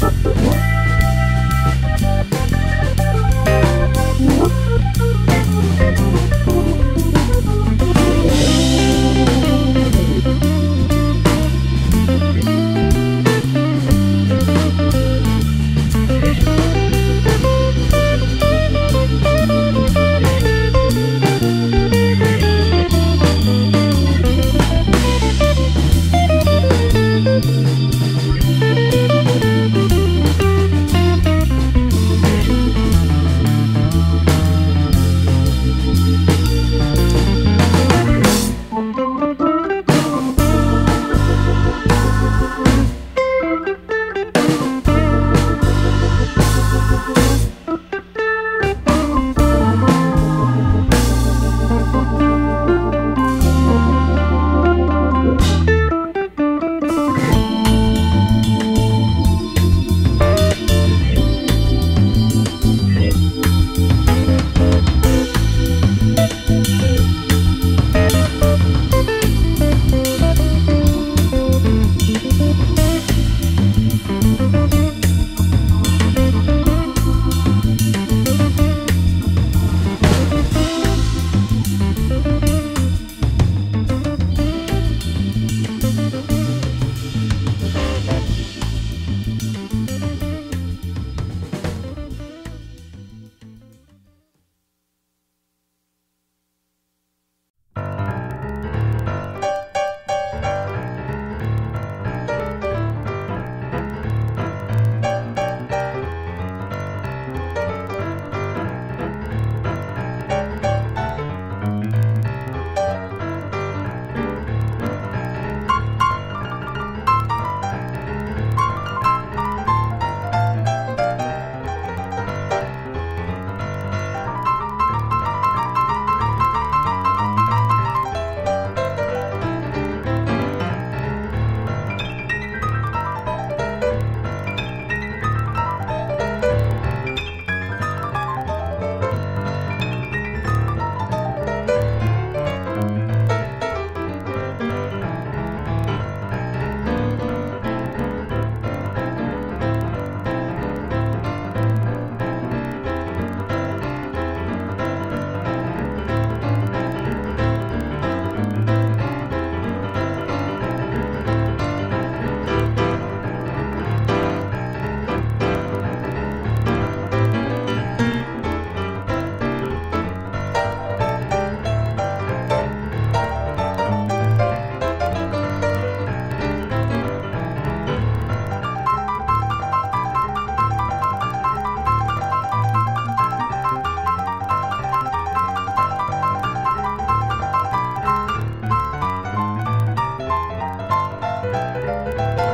Thank Bye.